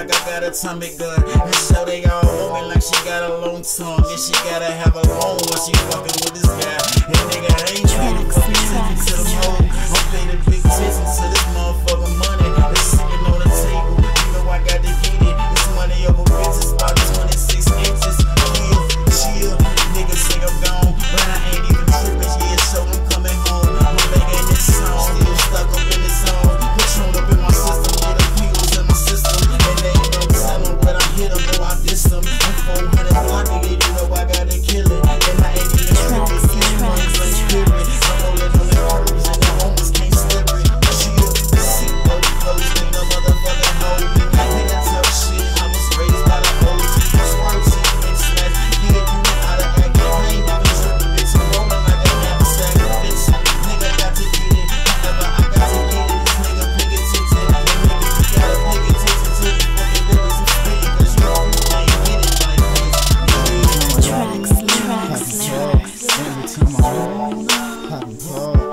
like I got a atomic gun. And so they all woman like she got a long tongue. And she gotta have a long one. She fucking Jones.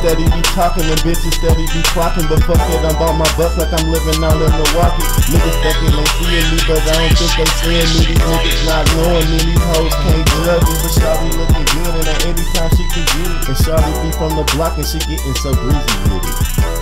steady be talking and bitches steady be clocking But fuck it, I'm bout my bus like I'm living out in Milwaukee. Niggas fucking they seeing me, but I don't think they seeing me. These niggas not knowing me, these hoes can't judge me. But Shawty looking good and at any time she can get it. And Shawty be from the block and she getting so breezy with it.